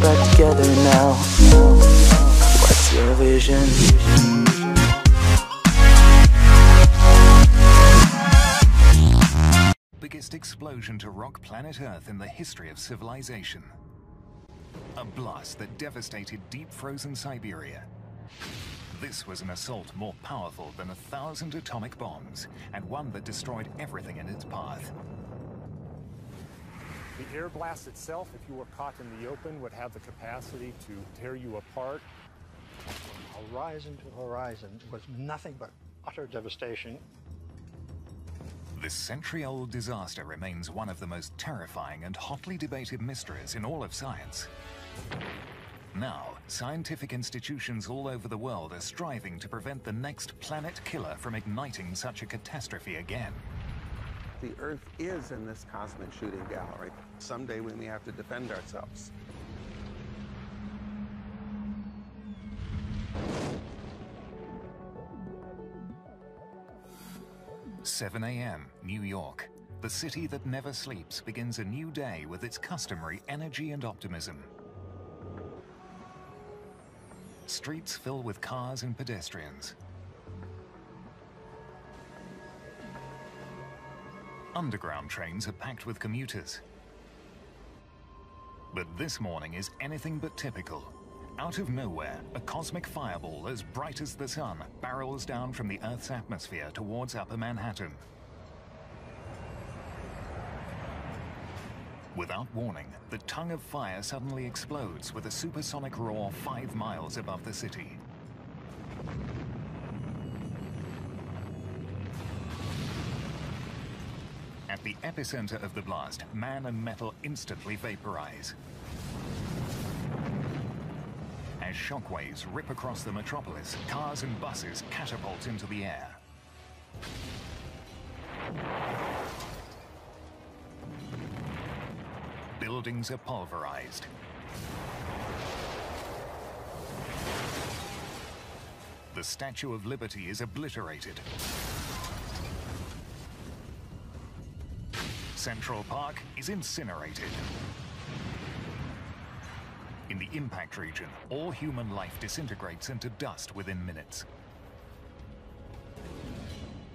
back together now. What's your vision? Biggest explosion to rock planet Earth in the history of civilization. A blast that devastated deep frozen Siberia. This was an assault more powerful than a thousand atomic bombs, and one that destroyed everything in its path. The air blast itself, if you were caught in the open, would have the capacity to tear you apart. Horizon to horizon was nothing but utter devastation. This century-old disaster remains one of the most terrifying and hotly debated mysteries in all of science. Now, scientific institutions all over the world are striving to prevent the next planet killer from igniting such a catastrophe again. The Earth is in this cosmic shooting gallery. Someday when we may have to defend ourselves. 7 a.m., New York. The city that never sleeps begins a new day with its customary energy and optimism. Streets fill with cars and pedestrians. Underground trains are packed with commuters. But this morning is anything but typical. Out of nowhere, a cosmic fireball as bright as the sun barrels down from the Earth's atmosphere towards upper Manhattan. Without warning, the tongue of fire suddenly explodes with a supersonic roar five miles above the city. Epicenter of the blast, man and metal instantly vaporize. As shockwaves rip across the metropolis, cars and buses catapult into the air. Buildings are pulverized. The Statue of Liberty is obliterated. Central Park is incinerated. In the impact region, all human life disintegrates into dust within minutes.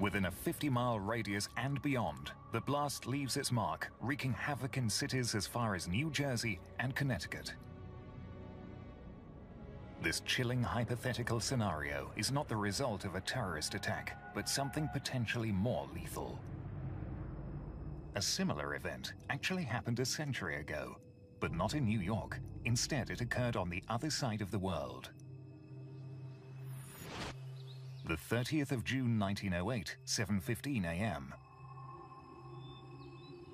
Within a 50-mile radius and beyond, the blast leaves its mark, wreaking havoc in cities as far as New Jersey and Connecticut. This chilling hypothetical scenario is not the result of a terrorist attack, but something potentially more lethal. A similar event actually happened a century ago, but not in New York. Instead, it occurred on the other side of the world. The 30th of June 1908, 7.15 a.m.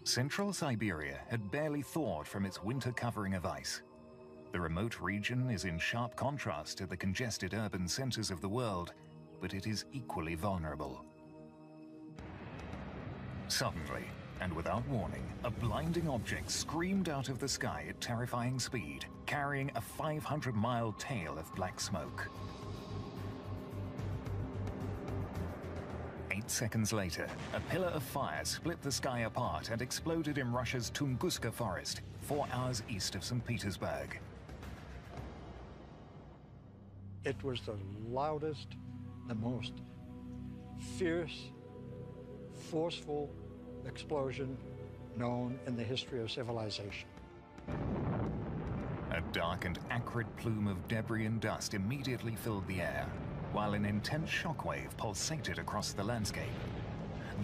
Central Siberia had barely thawed from its winter covering of ice. The remote region is in sharp contrast to the congested urban centers of the world, but it is equally vulnerable. Suddenly, and without warning, a blinding object screamed out of the sky at terrifying speed, carrying a 500-mile tail of black smoke. Eight seconds later, a pillar of fire split the sky apart and exploded in Russia's Tunguska forest, four hours east of St. Petersburg. It was the loudest, the most fierce, forceful explosion known in the history of civilization. A dark and acrid plume of debris and dust immediately filled the air, while an intense shockwave pulsated across the landscape.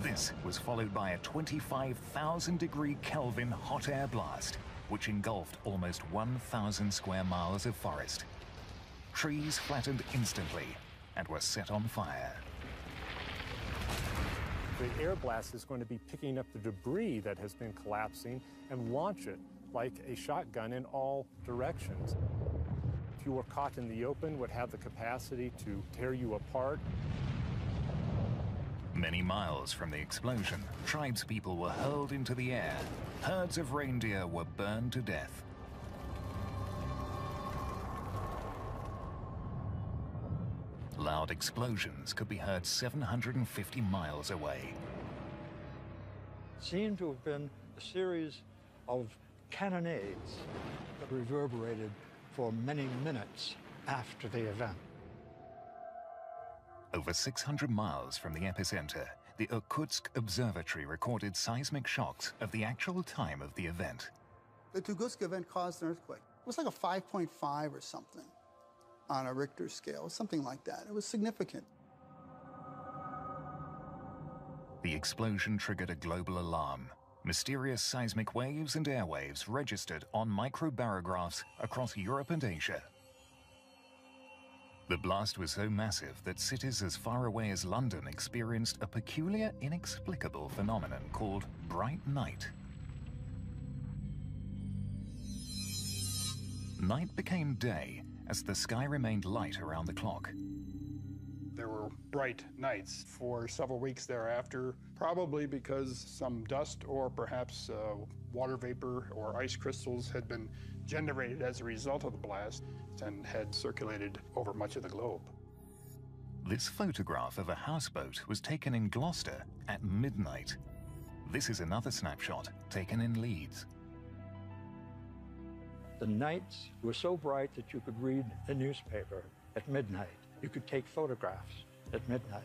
This was followed by a 25,000 degree Kelvin hot air blast, which engulfed almost 1,000 square miles of forest. Trees flattened instantly and were set on fire. The air blast is going to be picking up the debris that has been collapsing and launch it like a shotgun in all directions. If you were caught in the open, would have the capacity to tear you apart. Many miles from the explosion, tribespeople were hurled into the air. Herds of reindeer were burned to death. Loud explosions could be heard 750 miles away. It Seemed to have been a series of cannonades that reverberated for many minutes after the event. Over 600 miles from the epicenter, the Irkutsk Observatory recorded seismic shocks of the actual time of the event. The Tunguska event caused an earthquake. It was like a 5.5 or something on a Richter scale, something like that. It was significant. The explosion triggered a global alarm. Mysterious seismic waves and airwaves registered on microbarographs across Europe and Asia. The blast was so massive that cities as far away as London experienced a peculiar, inexplicable phenomenon called bright night. Night became day as the sky remained light around the clock. There were bright nights for several weeks thereafter, probably because some dust or perhaps uh, water vapor or ice crystals had been generated as a result of the blast and had circulated over much of the globe. This photograph of a houseboat was taken in Gloucester at midnight. This is another snapshot taken in Leeds. The nights were so bright that you could read the newspaper at midnight. You could take photographs at midnight.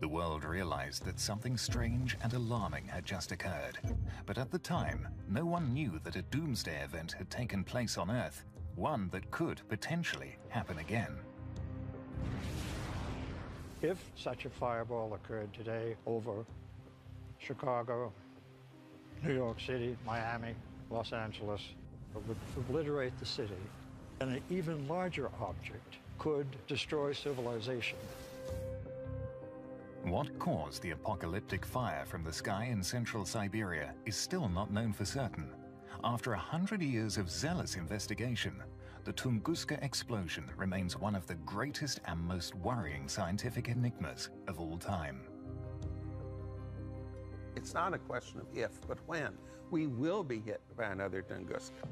The world realized that something strange and alarming had just occurred. But at the time, no one knew that a doomsday event had taken place on Earth, one that could potentially happen again. If such a fireball occurred today over Chicago, New York City, Miami, Los Angeles, would obliterate the city, and an even larger object could destroy civilization. What caused the apocalyptic fire from the sky in central Siberia is still not known for certain. After a hundred years of zealous investigation, the Tunguska explosion remains one of the greatest and most worrying scientific enigmas of all time. It's not a question of if, but when. We will be hit by another Tunguska.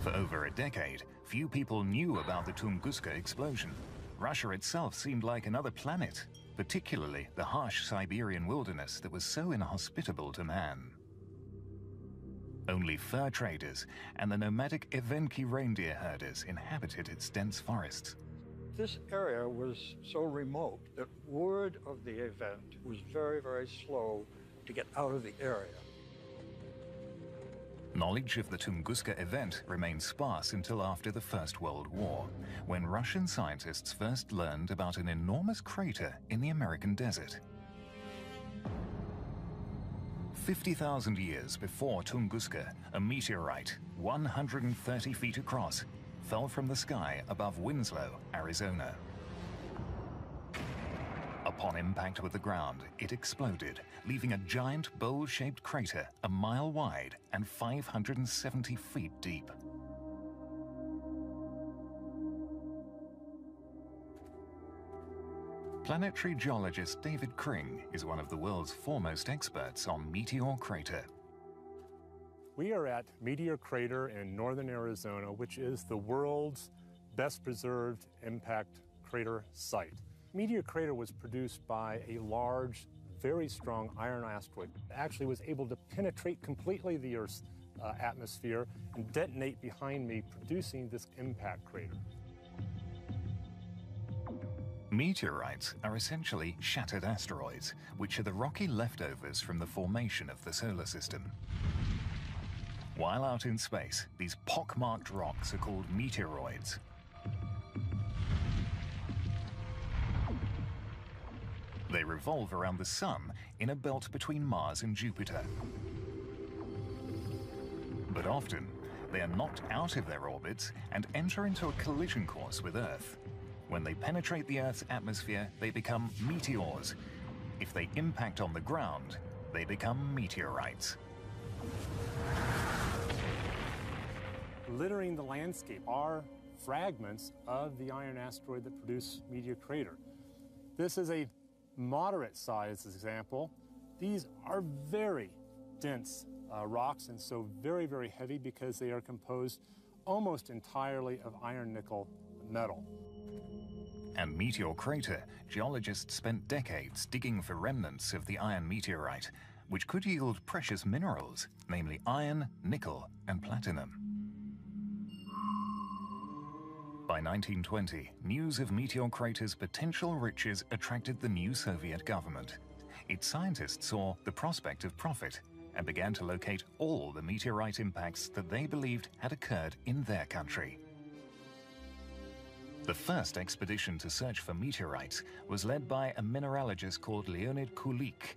For over a decade, few people knew about the Tunguska explosion. Russia itself seemed like another planet, particularly the harsh Siberian wilderness that was so inhospitable to man. Only fur traders and the nomadic Evenki reindeer herders inhabited its dense forests. This area was so remote that word of the event was very, very slow to get out of the area. Knowledge of the Tunguska event remained sparse until after the First World War, when Russian scientists first learned about an enormous crater in the American desert. 50,000 years before Tunguska, a meteorite, 130 feet across, fell from the sky above Winslow, Arizona. Upon impact with the ground, it exploded, leaving a giant bowl-shaped crater a mile wide and 570 feet deep. Planetary geologist David Kring is one of the world's foremost experts on meteor crater. We are at Meteor Crater in northern Arizona, which is the world's best preserved impact crater site. Meteor Crater was produced by a large, very strong iron asteroid. It actually was able to penetrate completely the Earth's uh, atmosphere and detonate behind me, producing this impact crater. Meteorites are essentially shattered asteroids, which are the rocky leftovers from the formation of the solar system. While out in space, these pockmarked rocks are called meteoroids. They revolve around the Sun in a belt between Mars and Jupiter. But often, they are knocked out of their orbits and enter into a collision course with Earth. When they penetrate the Earth's atmosphere, they become meteors. If they impact on the ground, they become meteorites. Littering the landscape are fragments of the iron asteroid that produced Meteor Crater. This is a moderate sized example. These are very dense uh, rocks and so very, very heavy because they are composed almost entirely of iron nickel metal. And Meteor Crater, geologists spent decades digging for remnants of the iron meteorite, which could yield precious minerals, namely iron, nickel, and platinum. By 1920, news of Meteor Crater's potential riches attracted the new Soviet government. Its scientists saw the prospect of profit and began to locate all the meteorite impacts that they believed had occurred in their country. The first expedition to search for meteorites was led by a mineralogist called Leonid Kulik.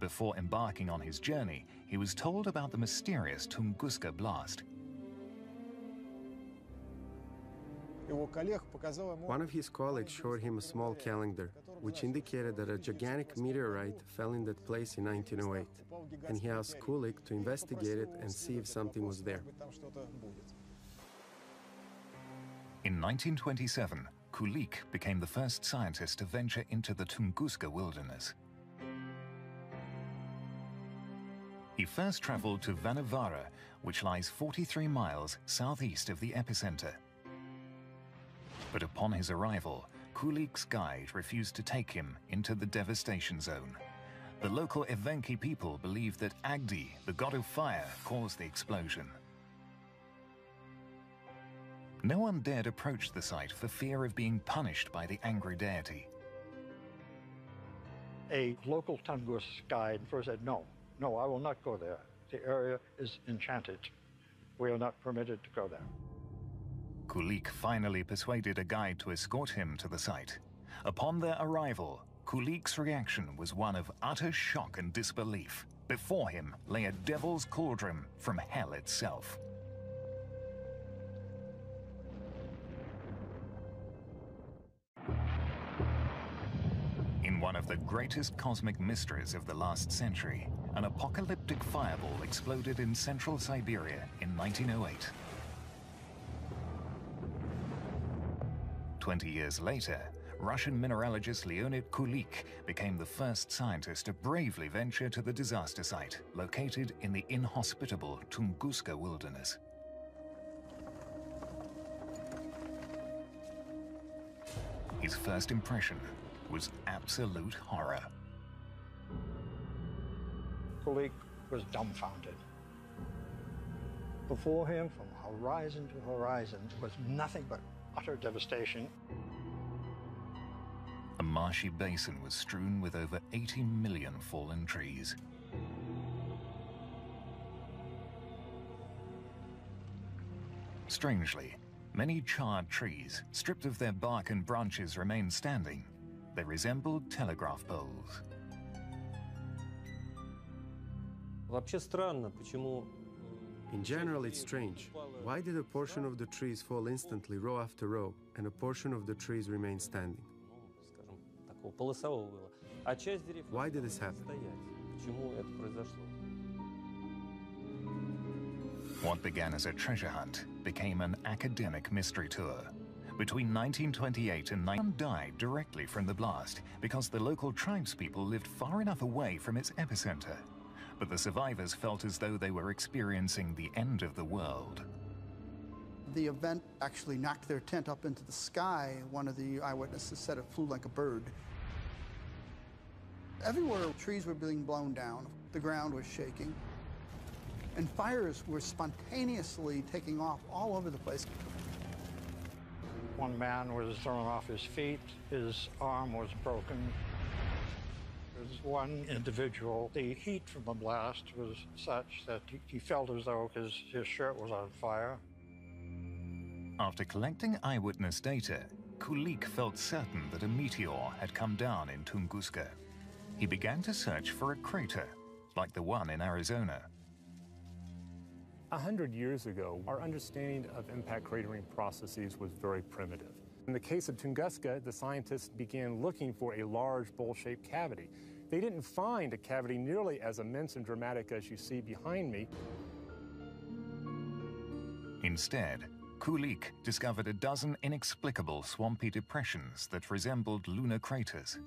Before embarking on his journey, he was told about the mysterious Tunguska blast. One of his colleagues showed him a small calendar, which indicated that a gigantic meteorite fell in that place in 1908, and he asked Kulik to investigate it and see if something was there. In 1927, Kulik became the first scientist to venture into the Tunguska wilderness. He first traveled to Vanavara, which lies 43 miles southeast of the epicenter. But upon his arrival, Kulik's guide refused to take him into the devastation zone. The local Evenki people believed that Agdi, the god of fire, caused the explosion. No one dared approach the site for fear of being punished by the angry deity. A local Tungus guide first said, no, no, I will not go there. The area is enchanted. We are not permitted to go there. Kulik finally persuaded a guide to escort him to the site. Upon their arrival, Kulik's reaction was one of utter shock and disbelief. Before him lay a devil's cauldron from hell itself. In one of the greatest cosmic mysteries of the last century, an apocalyptic fireball exploded in central Siberia in 1908. Twenty years later, Russian mineralogist Leonid Kulik became the first scientist to bravely venture to the disaster site, located in the inhospitable Tunguska wilderness. His first impression was absolute horror. Kulik was dumbfounded. Before him, from horizon to horizon, was nothing but utter devastation. A marshy basin was strewn with over 80 million fallen trees. Strangely, many charred trees, stripped of their bark and branches, remained standing. They resembled telegraph poles. In general, it's strange. Why did a portion of the trees fall instantly, row after row, and a portion of the trees remain standing? Why did this happen? What began as a treasure hunt became an academic mystery tour. Between 1928 and 19 died directly from the blast because the local tribespeople lived far enough away from its epicenter but the survivors felt as though they were experiencing the end of the world. The event actually knocked their tent up into the sky. One of the eyewitnesses said it flew like a bird. Everywhere, trees were being blown down, the ground was shaking, and fires were spontaneously taking off all over the place. One man was thrown off his feet, his arm was broken. There's one individual, the heat from the blast was such that he, he felt as though his, his shirt was on fire. After collecting eyewitness data, Kulik felt certain that a meteor had come down in Tunguska. He began to search for a crater, like the one in Arizona. A hundred years ago, our understanding of impact cratering processes was very primitive. In the case of Tunguska, the scientists began looking for a large bowl-shaped cavity. They didn't find a cavity nearly as immense and dramatic as you see behind me. Instead, Kulik discovered a dozen inexplicable swampy depressions that resembled lunar craters.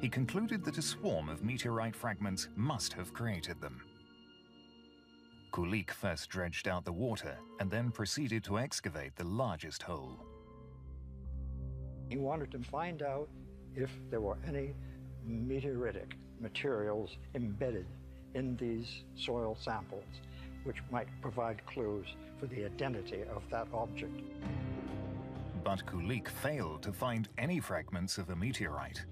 He concluded that a swarm of meteorite fragments must have created them. Kulik first dredged out the water and then proceeded to excavate the largest hole. He wanted to find out if there were any meteoritic materials embedded in these soil samples, which might provide clues for the identity of that object. But Kulik failed to find any fragments of a meteorite.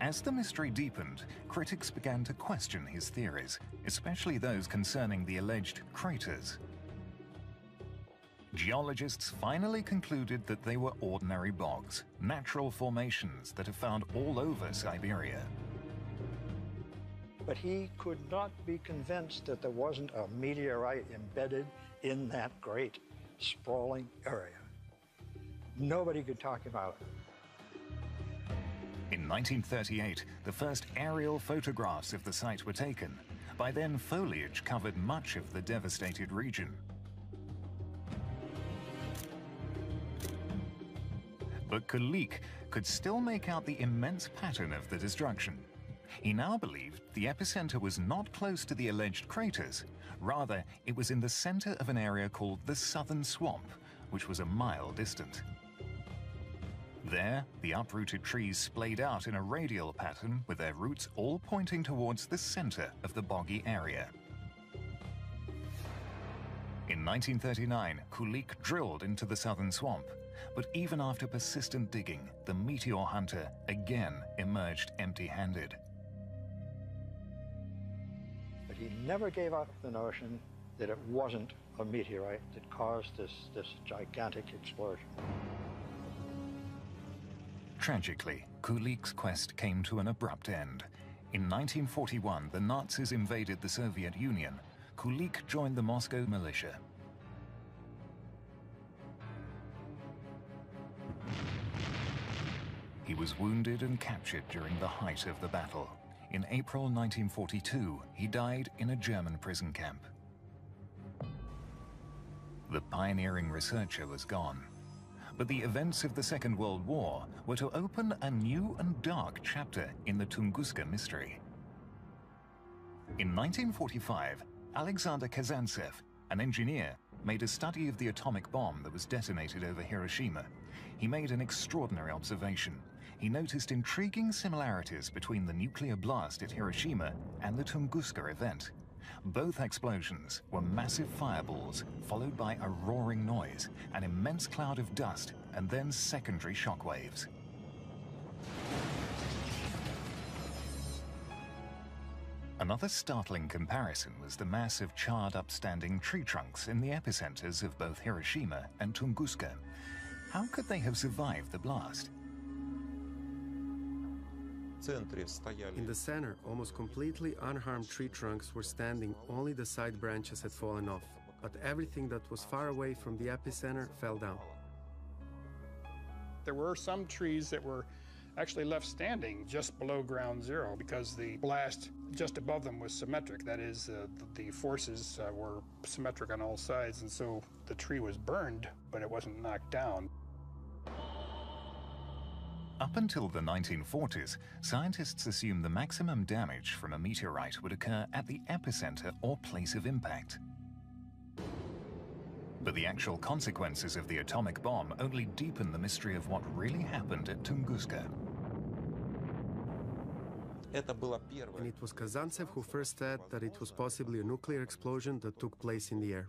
As the mystery deepened, critics began to question his theories, especially those concerning the alleged craters. Geologists finally concluded that they were ordinary bogs, natural formations that are found all over Siberia. But he could not be convinced that there wasn't a meteorite embedded in that great sprawling area. Nobody could talk about it. In 1938, the first aerial photographs of the site were taken. By then, foliage covered much of the devastated region. But Kulik could still make out the immense pattern of the destruction. He now believed the epicenter was not close to the alleged craters. Rather, it was in the center of an area called the Southern Swamp, which was a mile distant. There, the uprooted trees splayed out in a radial pattern with their roots all pointing towards the center of the boggy area. In 1939, Kulik drilled into the southern swamp, but even after persistent digging, the meteor hunter again emerged empty handed. He never gave up the notion that it wasn't a meteorite that caused this, this gigantic explosion. Tragically, Kulik's quest came to an abrupt end. In 1941, the Nazis invaded the Soviet Union. Kulik joined the Moscow militia. He was wounded and captured during the height of the battle. In April 1942, he died in a German prison camp. The pioneering researcher was gone. But the events of the Second World War were to open a new and dark chapter in the Tunguska mystery. In 1945, Alexander Kazantsev, an engineer, made a study of the atomic bomb that was detonated over Hiroshima. He made an extraordinary observation. He noticed intriguing similarities between the nuclear blast at Hiroshima and the Tunguska event. Both explosions were massive fireballs, followed by a roaring noise, an immense cloud of dust, and then secondary shockwaves. Another startling comparison was the mass of charred upstanding tree trunks in the epicenters of both Hiroshima and Tunguska. How could they have survived the blast? In the center, almost completely unharmed tree trunks were standing, only the side branches had fallen off, but everything that was far away from the epicenter fell down. There were some trees that were actually left standing just below ground zero because the blast just above them was symmetric. That is, uh, the forces uh, were symmetric on all sides, and so the tree was burned, but it wasn't knocked down. Up until the 1940s, scientists assumed the maximum damage from a meteorite would occur at the epicenter or place of impact. But the actual consequences of the atomic bomb only deepen the mystery of what really happened at Tunguska. And it was Kazantsev who first said that it was possibly a nuclear explosion that took place in the air.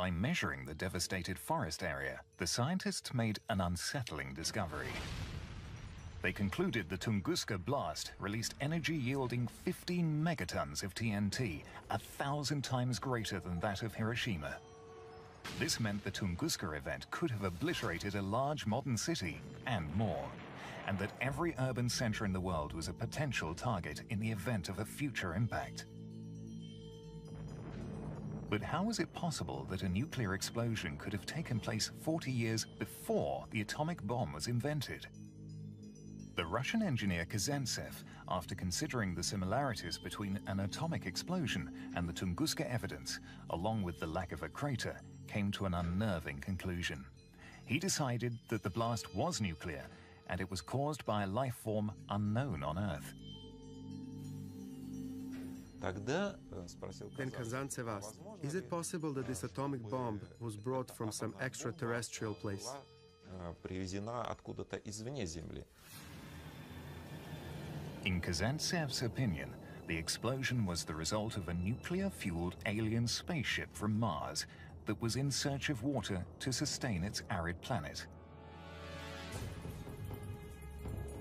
By measuring the devastated forest area, the scientists made an unsettling discovery. They concluded the Tunguska blast released energy yielding 15 megatons of TNT, a thousand times greater than that of Hiroshima. This meant the Tunguska event could have obliterated a large modern city and more, and that every urban center in the world was a potential target in the event of a future impact. But how was it possible that a nuclear explosion could have taken place 40 years before the atomic bomb was invented? The Russian engineer Kazantsev, after considering the similarities between an atomic explosion and the Tunguska evidence, along with the lack of a crater, came to an unnerving conclusion. He decided that the blast was nuclear and it was caused by a life form unknown on Earth. Then Kazantsev asked, is it possible that this atomic bomb was brought from some extraterrestrial place? In Kazantsev's opinion, the explosion was the result of a nuclear-fueled alien spaceship from Mars that was in search of water to sustain its arid planet.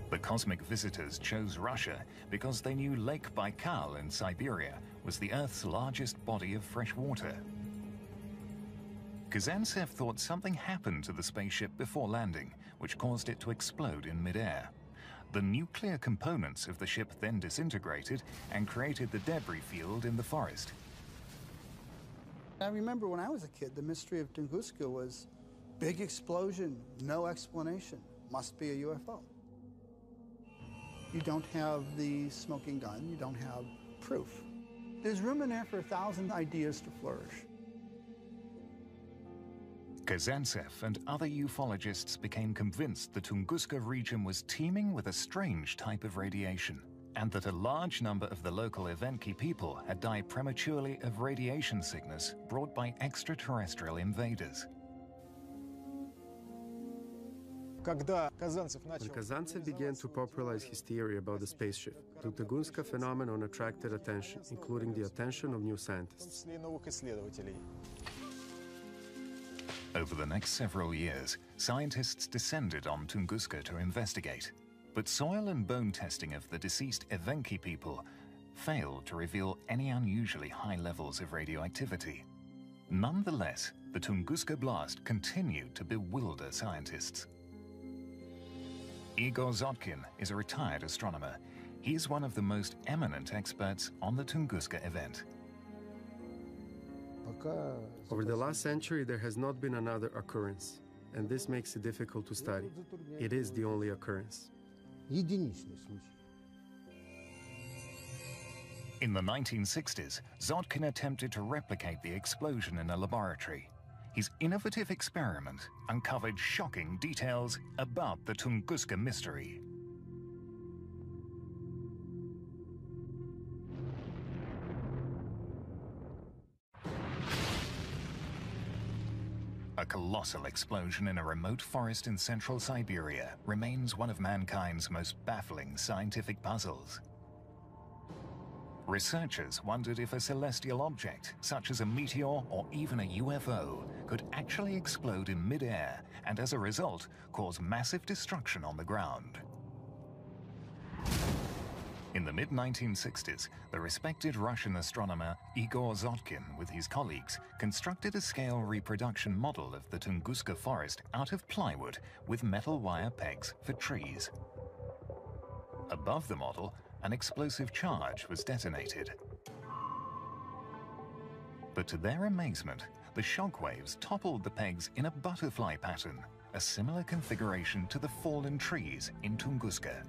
The cosmic visitors chose Russia because they knew Lake Baikal in Siberia was the Earth's largest body of fresh water. Kazantsev thought something happened to the spaceship before landing, which caused it to explode in midair. The nuclear components of the ship then disintegrated and created the debris field in the forest. I remember when I was a kid, the mystery of Tunguska was big explosion, no explanation, must be a UFO. You don't have the smoking gun, you don't have proof. There's room in there for a thousand ideas to flourish. Kazantsev and other ufologists became convinced the Tunguska region was teeming with a strange type of radiation, and that a large number of the local Evenki people had died prematurely of radiation sickness brought by extraterrestrial invaders. When Kazantsev began to popularize his theory about the spaceship, the Tunguska phenomenon attracted attention, including the attention of new scientists. Over the next several years, scientists descended on Tunguska to investigate. But soil and bone testing of the deceased Evenki people failed to reveal any unusually high levels of radioactivity. Nonetheless, the Tunguska blast continued to bewilder scientists. Igor Zotkin is a retired astronomer. He is one of the most eminent experts on the Tunguska event. Over the last century, there has not been another occurrence, and this makes it difficult to study. It is the only occurrence. In the 1960s, Zotkin attempted to replicate the explosion in a laboratory. His innovative experiment uncovered shocking details about the Tunguska mystery. A colossal explosion in a remote forest in central Siberia remains one of mankind's most baffling scientific puzzles. Researchers wondered if a celestial object, such as a meteor or even a UFO, could actually explode in midair and as a result cause massive destruction on the ground. In the mid-1960s, the respected Russian astronomer Igor Zotkin with his colleagues constructed a scale reproduction model of the Tunguska forest out of plywood with metal wire pegs for trees. Above the model, an explosive charge was detonated. But to their amazement, the shockwaves toppled the pegs in a butterfly pattern, a similar configuration to the fallen trees in Tunguska.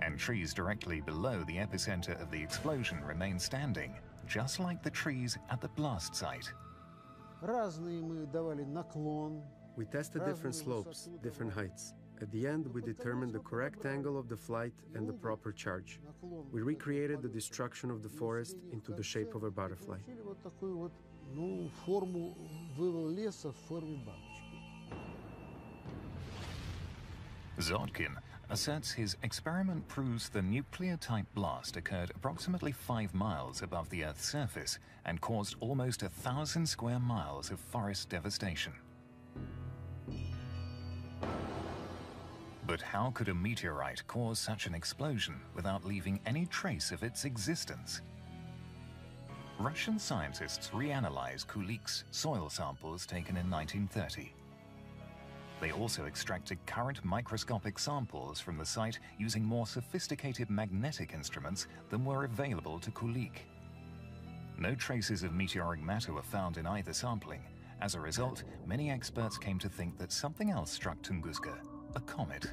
And trees directly below the epicenter of the explosion remain standing, just like the trees at the blast site. We tested different slopes, different heights. At the end, we determined the correct angle of the flight and the proper charge. We recreated the destruction of the forest into the shape of a butterfly. Zotkin asserts his experiment proves the nuclear-type blast occurred approximately five miles above the Earth's surface and caused almost a thousand square miles of forest devastation. But how could a meteorite cause such an explosion without leaving any trace of its existence? Russian scientists reanalyzed Kulik's soil samples taken in 1930. They also extracted current microscopic samples from the site using more sophisticated magnetic instruments than were available to Kulik. No traces of meteoric matter were found in either sampling. As a result, many experts came to think that something else struck Tunguska, a comet.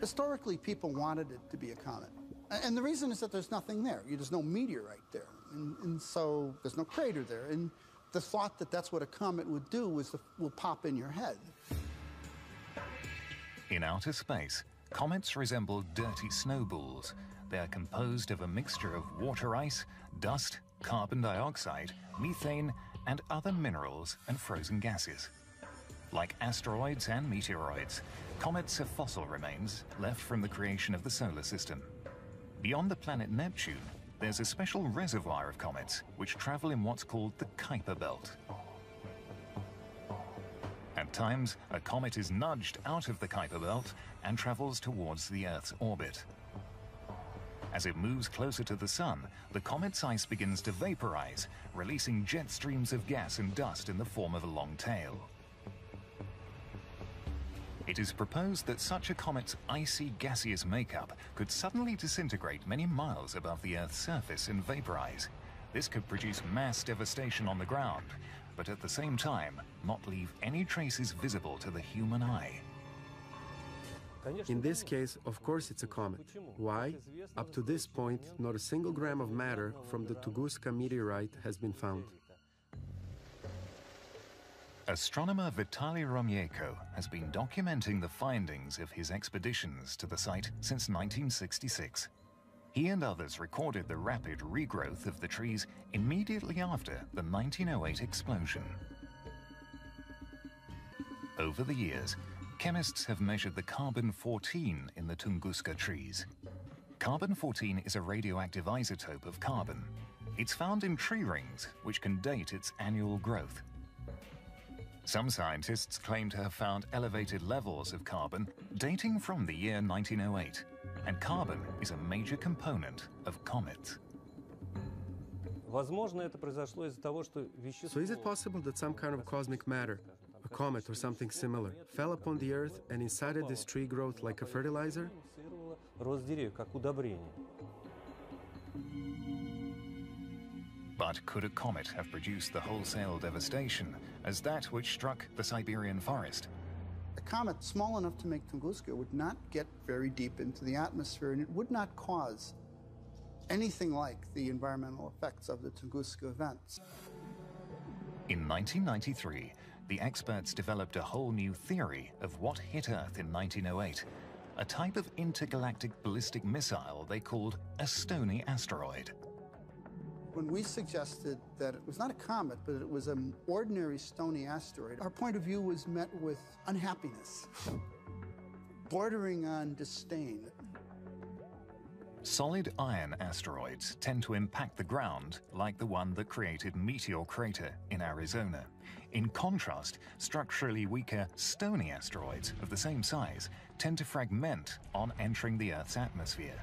Historically, people wanted it to be a comet. And the reason is that there's nothing there. There's no meteorite there. And, and so there's no crater there. And the thought that that's what a comet would do was the, will pop in your head. In outer space, comets resemble dirty snowballs. They are composed of a mixture of water ice, dust, carbon dioxide, methane, and other minerals and frozen gases. Like asteroids and meteoroids, comets are fossil remains left from the creation of the solar system. Beyond the planet Neptune, there's a special reservoir of comets which travel in what's called the Kuiper Belt. At times, a comet is nudged out of the Kuiper Belt and travels towards the Earth's orbit. As it moves closer to the Sun, the comet's ice begins to vaporize, releasing jet streams of gas and dust in the form of a long tail. It is proposed that such a comet's icy gaseous makeup could suddenly disintegrate many miles above the Earth's surface and vaporize. This could produce mass devastation on the ground, but at the same time, not leave any traces visible to the human eye. In this case, of course, it's a comet. Why? Up to this point, not a single gram of matter from the Tunguska meteorite has been found. Astronomer Vitaly Romeiko has been documenting the findings of his expeditions to the site since 1966. He and others recorded the rapid regrowth of the trees immediately after the 1908 explosion. Over the years, chemists have measured the carbon-14 in the Tunguska trees. Carbon-14 is a radioactive isotope of carbon. It's found in tree rings, which can date its annual growth. Some scientists claim to have found elevated levels of carbon dating from the year 1908, and carbon is a major component of comets. So is it possible that some kind of cosmic matter, a comet or something similar, fell upon the Earth and incited this tree growth like a fertilizer? But could a comet have produced the wholesale devastation as that which struck the Siberian forest? A comet small enough to make Tunguska would not get very deep into the atmosphere and it would not cause anything like the environmental effects of the Tunguska events. In 1993, the experts developed a whole new theory of what hit Earth in 1908, a type of intergalactic ballistic missile they called a stony asteroid. When we suggested that it was not a comet, but it was an ordinary stony asteroid, our point of view was met with unhappiness, bordering on disdain. Solid iron asteroids tend to impact the ground like the one that created Meteor Crater in Arizona. In contrast, structurally weaker stony asteroids of the same size tend to fragment on entering the Earth's atmosphere.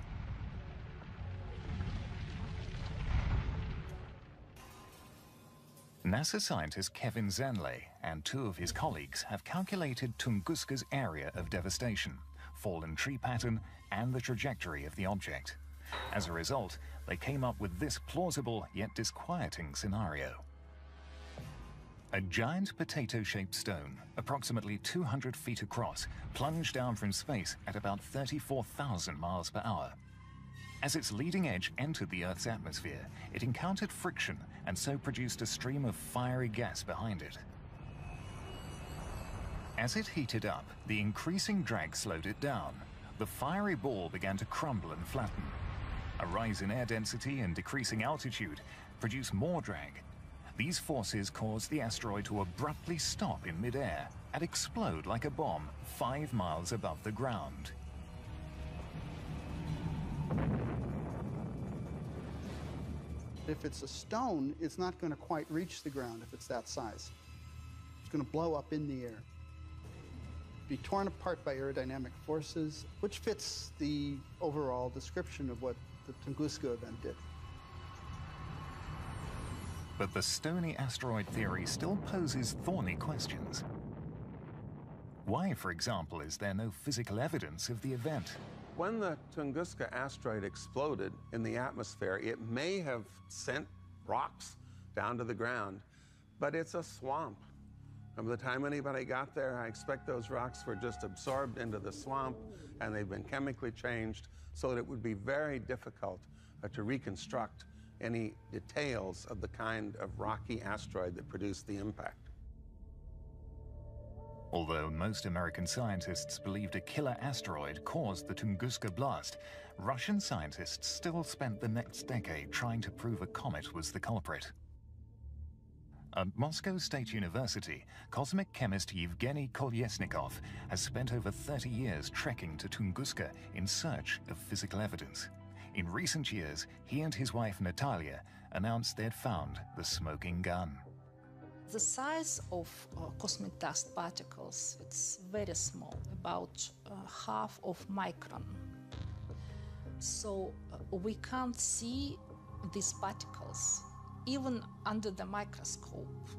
NASA scientist Kevin Zahnle and two of his colleagues have calculated Tunguska's area of devastation, fallen tree pattern, and the trajectory of the object. As a result, they came up with this plausible yet disquieting scenario. A giant potato-shaped stone, approximately 200 feet across, plunged down from space at about 34,000 miles per hour. As its leading edge entered the Earth's atmosphere, it encountered friction and so produced a stream of fiery gas behind it. As it heated up, the increasing drag slowed it down. The fiery ball began to crumble and flatten. A rise in air density and decreasing altitude produced more drag. These forces caused the asteroid to abruptly stop in midair and explode like a bomb five miles above the ground. If it's a stone, it's not going to quite reach the ground if it's that size. It's going to blow up in the air. Be torn apart by aerodynamic forces, which fits the overall description of what the Tunguska event did. But the stony asteroid theory still poses thorny questions. Why, for example, is there no physical evidence of the event? When the Tunguska asteroid exploded in the atmosphere, it may have sent rocks down to the ground, but it's a swamp. By the time anybody got there, I expect those rocks were just absorbed into the swamp and they've been chemically changed so that it would be very difficult uh, to reconstruct any details of the kind of rocky asteroid that produced the impact. Although most American scientists believed a killer asteroid caused the Tunguska blast, Russian scientists still spent the next decade trying to prove a comet was the culprit. At Moscow State University, cosmic chemist Yevgeny Kolesnikov has spent over 30 years trekking to Tunguska in search of physical evidence. In recent years, he and his wife Natalia announced they'd found the smoking gun. The size of uh, cosmic dust particles it's very small, about uh, half of micron. So uh, we can't see these particles even under the microscope.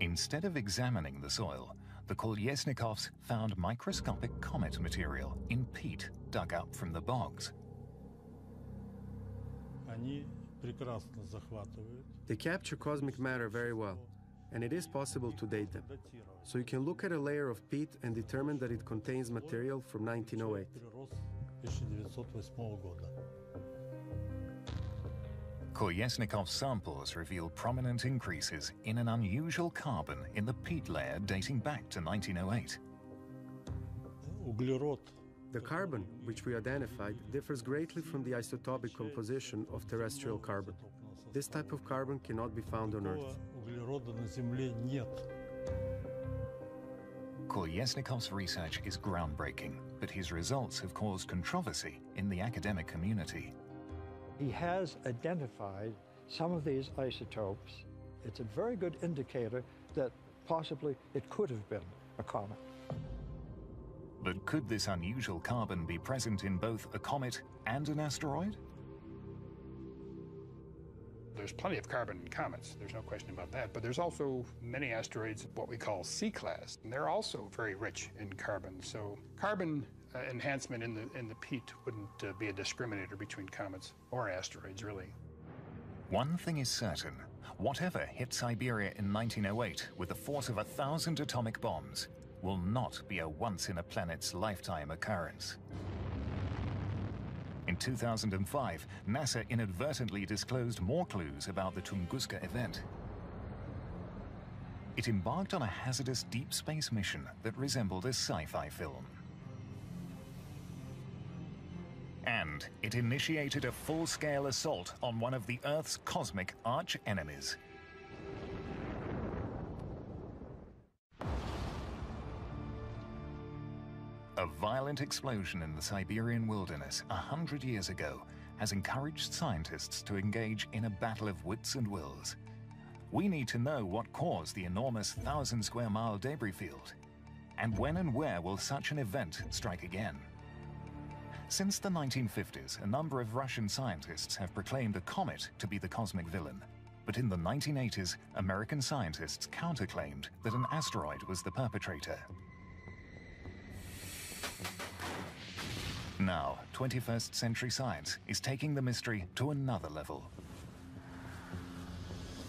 Instead of examining the soil, the Kolesnikovs found microscopic comet material in peat dug up from the bogs. They capture cosmic matter very well, and it is possible to date them. So you can look at a layer of peat and determine that it contains material from 1908. Kolesnikov's samples reveal prominent increases in an unusual carbon in the peat layer dating back to 1908. The carbon, which we identified, differs greatly from the isotopic composition of terrestrial carbon. This type of carbon cannot be found on Earth. Kolesnikov's research is groundbreaking, but his results have caused controversy in the academic community. He has identified some of these isotopes. It's a very good indicator that possibly it could have been a comet. But could this unusual carbon be present in both a comet and an asteroid? There's plenty of carbon in comets, there's no question about that, but there's also many asteroids, what we call C-class, and they're also very rich in carbon. So carbon uh, enhancement in the, in the peat wouldn't uh, be a discriminator between comets or asteroids, really. One thing is certain. Whatever hit Siberia in 1908 with the force of a thousand atomic bombs will not be a once-in-a-planet's-lifetime occurrence. In 2005, NASA inadvertently disclosed more clues about the Tunguska event. It embarked on a hazardous deep space mission that resembled a sci-fi film. And it initiated a full-scale assault on one of the Earth's cosmic arch-enemies. A violent explosion in the Siberian wilderness a hundred years ago has encouraged scientists to engage in a battle of wits and wills. We need to know what caused the enormous thousand square mile debris field. And when and where will such an event strike again? Since the 1950s, a number of Russian scientists have proclaimed a comet to be the cosmic villain. But in the 1980s, American scientists counterclaimed that an asteroid was the perpetrator. Now, 21st century science is taking the mystery to another level.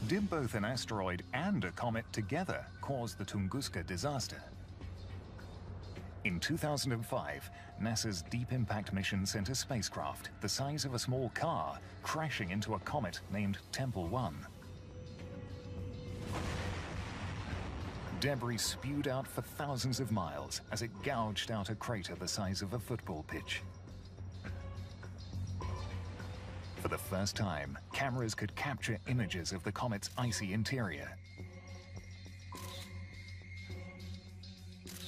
Did both an asteroid and a comet together cause the Tunguska disaster? In 2005, NASA's Deep Impact mission sent a spacecraft the size of a small car crashing into a comet named Tempel 1. Debris spewed out for thousands of miles as it gouged out a crater the size of a football pitch. For the first time, cameras could capture images of the comet's icy interior.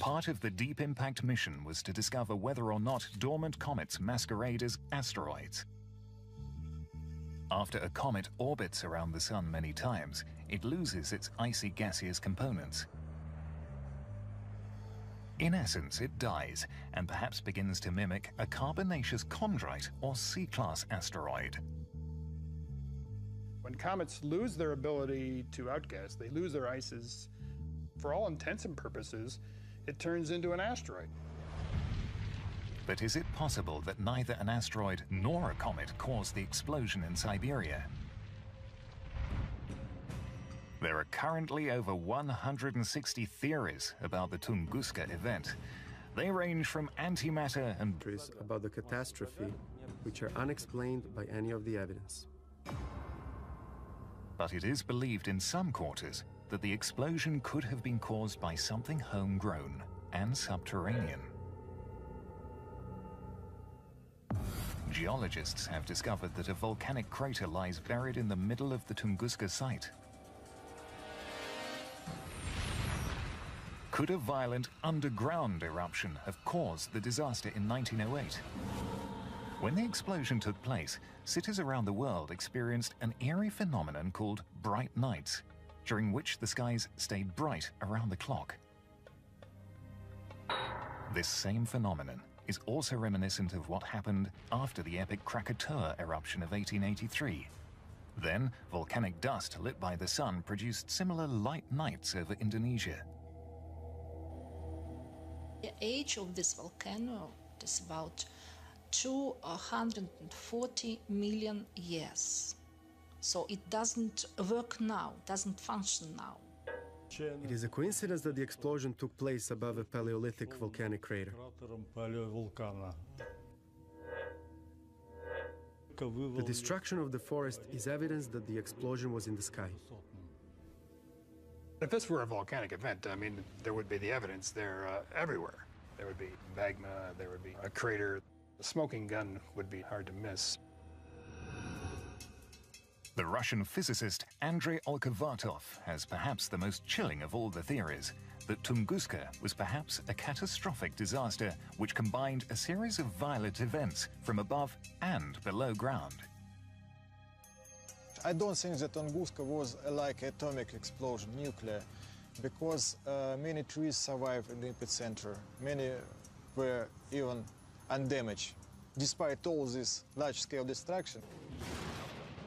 Part of the Deep Impact mission was to discover whether or not dormant comets masquerade as asteroids. After a comet orbits around the Sun many times, it loses its icy gaseous components. In essence, it dies and perhaps begins to mimic a carbonaceous chondrite or C-class asteroid. When comets lose their ability to outgas, they lose their ices, for all intents and purposes, it turns into an asteroid. But is it possible that neither an asteroid nor a comet caused the explosion in Siberia? There are currently over 160 theories about the Tunguska event. They range from antimatter and about the catastrophe, which are unexplained by any of the evidence. But it is believed in some quarters that the explosion could have been caused by something homegrown and subterranean. Geologists have discovered that a volcanic crater lies buried in the middle of the Tunguska site. Could a violent underground eruption have caused the disaster in 1908? When the explosion took place, cities around the world experienced an eerie phenomenon called bright nights during which the skies stayed bright around the clock. This same phenomenon is also reminiscent of what happened after the epic Krakatoa eruption of 1883. Then, volcanic dust lit by the sun produced similar light nights over Indonesia. The age of this volcano is about 240 million years. So it doesn't work now, doesn't function now. It is a coincidence that the explosion took place above a Paleolithic volcanic crater. The destruction of the forest is evidence that the explosion was in the sky. If this were a volcanic event, I mean, there would be the evidence there uh, everywhere. There would be magma, there would be a crater. The smoking gun would be hard to miss. The Russian physicist Andrei Olkovatov has perhaps the most chilling of all the theories that Tunguska was perhaps a catastrophic disaster which combined a series of violent events from above and below ground. I don't think that Tunguska was like atomic explosion, nuclear, because uh, many trees survived in the epicenter. Many were even undamaged, despite all this large-scale destruction.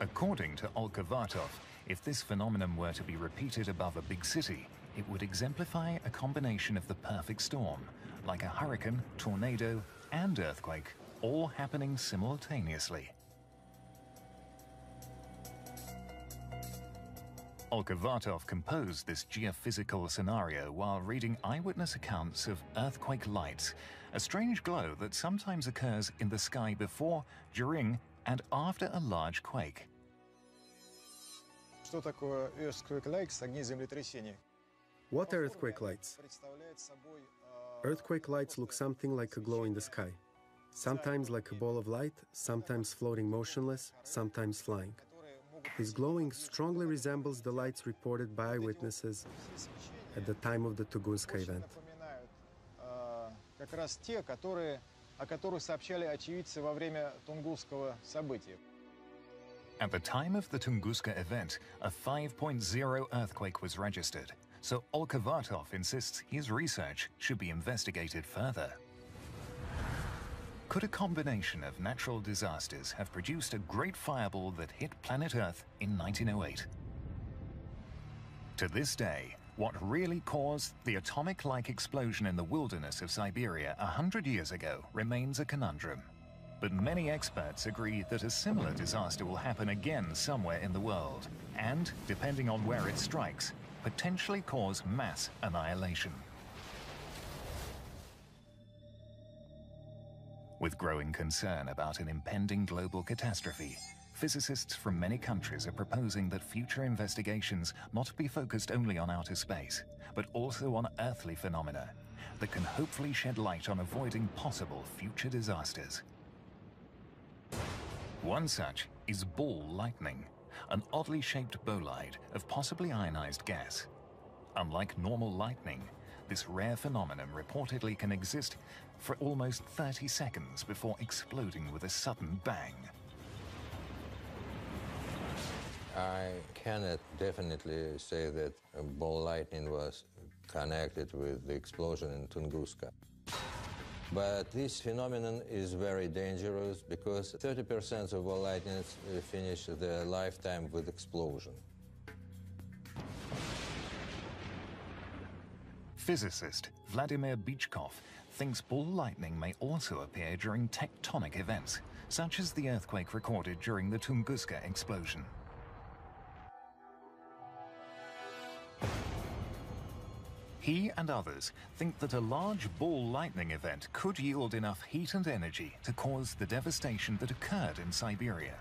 According to Olkovatov, if this phenomenon were to be repeated above a big city, it would exemplify a combination of the perfect storm, like a hurricane, tornado, and earthquake, all happening simultaneously. Olkovatov composed this geophysical scenario while reading eyewitness accounts of earthquake lights, a strange glow that sometimes occurs in the sky before, during, and after a large quake. What are earthquake lights? Earthquake lights look something like a glow in the sky, sometimes like a ball of light, sometimes floating motionless, sometimes flying. This glowing strongly resembles the lights reported by eyewitnesses at the time of the Tunguska event о которых сообщали очевидцы во время Тунгусского события. At the time of the Tunguska event, a 5.0 earthquake was registered, so Olkovatov insists his research should be investigated further. Could a combination of natural disasters have produced a great fireball that hit planet Earth in 1908? To this day, what really caused the atomic-like explosion in the wilderness of Siberia a hundred years ago remains a conundrum. But many experts agree that a similar disaster will happen again somewhere in the world, and, depending on where it strikes, potentially cause mass annihilation. With growing concern about an impending global catastrophe, physicists from many countries are proposing that future investigations not be focused only on outer space, but also on earthly phenomena that can hopefully shed light on avoiding possible future disasters. One such is ball lightning, an oddly shaped bolide of possibly ionized gas. Unlike normal lightning, this rare phenomenon reportedly can exist for almost 30 seconds before exploding with a sudden bang. I cannot definitely say that ball lightning was connected with the explosion in Tunguska. But this phenomenon is very dangerous because 30% of ball lightnings uh, finish their lifetime with explosion. Physicist Vladimir Bychkov thinks ball lightning may also appear during tectonic events, such as the earthquake recorded during the Tunguska explosion. He and others think that a large ball lightning event could yield enough heat and energy to cause the devastation that occurred in Siberia.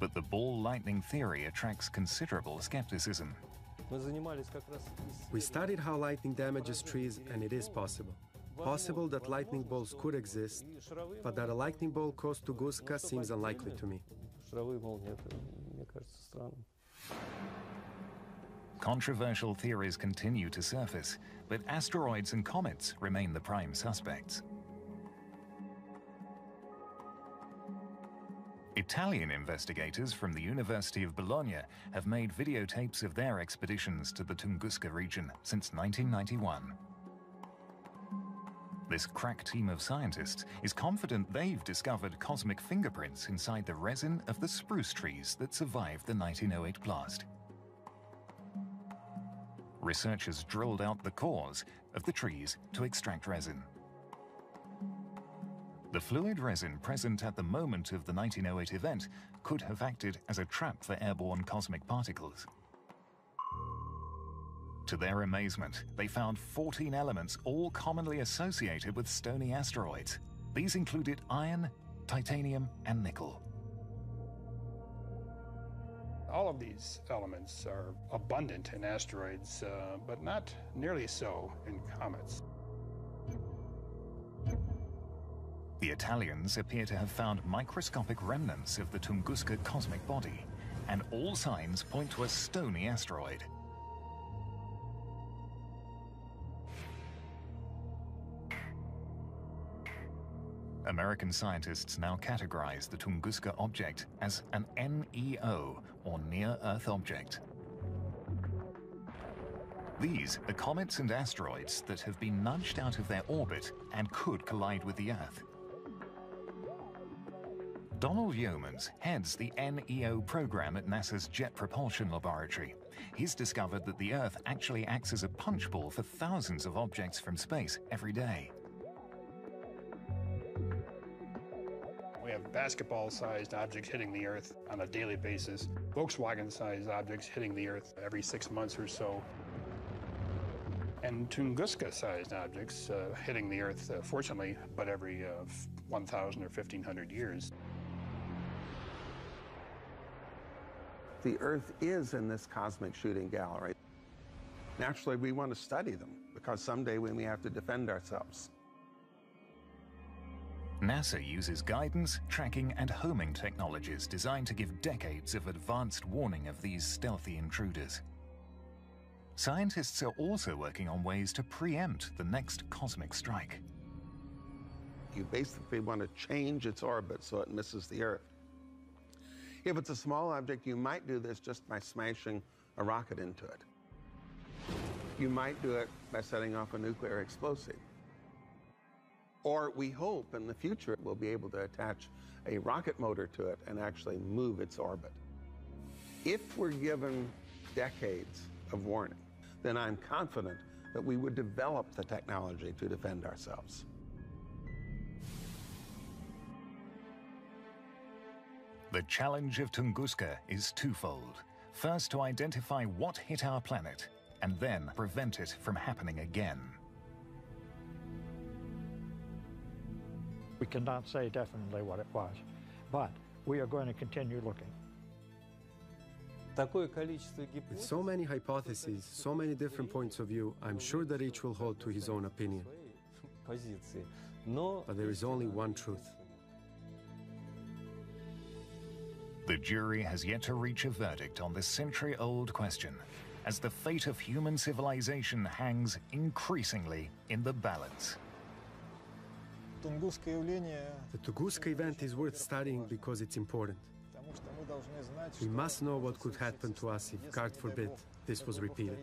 But the ball lightning theory attracts considerable skepticism. We studied how lightning damages trees, and it is possible. Possible that lightning balls could exist, but that a lightning ball caused Tunguska seems unlikely to me. Controversial theories continue to surface, but asteroids and comets remain the prime suspects. Italian investigators from the University of Bologna have made videotapes of their expeditions to the Tunguska region since 1991. This crack team of scientists is confident they've discovered cosmic fingerprints inside the resin of the spruce trees that survived the 1908 blast. Researchers drilled out the cores of the trees to extract resin. The fluid resin present at the moment of the 1908 event could have acted as a trap for airborne cosmic particles. To their amazement, they found 14 elements all commonly associated with stony asteroids. These included iron, titanium, and nickel. All of these elements are abundant in asteroids, uh, but not nearly so in comets. The Italians appear to have found microscopic remnants of the Tunguska cosmic body, and all signs point to a stony asteroid. American scientists now categorize the Tunguska object as an NEO, or near-Earth object. These are comets and asteroids that have been nudged out of their orbit and could collide with the Earth. Donald Yeomans heads the NEO program at NASA's Jet Propulsion Laboratory. He's discovered that the Earth actually acts as a punch bowl for thousands of objects from space every day. Basketball-sized objects hitting the Earth on a daily basis, Volkswagen-sized objects hitting the Earth every six months or so, and Tunguska-sized objects uh, hitting the Earth, uh, fortunately, but every uh, 1,000 or 1,500 years. The Earth is in this cosmic shooting gallery. Naturally, we want to study them because someday we may have to defend ourselves. NASA uses guidance, tracking, and homing technologies designed to give decades of advanced warning of these stealthy intruders. Scientists are also working on ways to preempt the next cosmic strike. You basically want to change its orbit so it misses the Earth. If it's a small object, you might do this just by smashing a rocket into it. You might do it by setting off a nuclear explosive. Or we hope in the future we'll be able to attach a rocket motor to it and actually move its orbit. If we're given decades of warning, then I'm confident that we would develop the technology to defend ourselves. The challenge of Tunguska is twofold. First, to identify what hit our planet, and then prevent it from happening again. We cannot say definitely what it was, but we are going to continue looking. With so many hypotheses, so many different points of view, I'm sure that each will hold to his own opinion. But there is only one truth. The jury has yet to reach a verdict on this century old question, as the fate of human civilization hangs increasingly in the balance. The Tunguska event is worth studying because it's important. We must know what could happen to us if, God forbid, this was repeated.